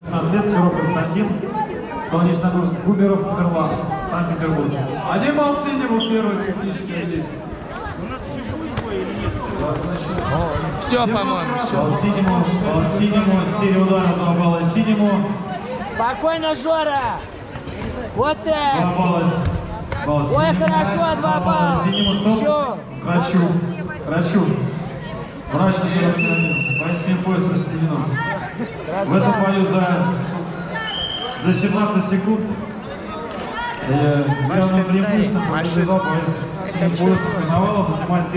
15 лет, Серов Константин, Солнечногорск, Губеров, Мерлан, Санкт-Петербург. Один балл синему первой технической лист. Все, по-моему, все. Балл синему, балл синему, серия ударов, 2 балла синему, Спокойно, Жора! Вот 2 так! балла, балл Ой, хорошо, два балла. синему, стоп, Еще. Крачу, Крачу, врач номер 1, бой 7 пояса рассоединено. В этом бою за, за 17 секунд. Э, явным преимуществом побежал боец 7 поясов Коновалов, занимает первое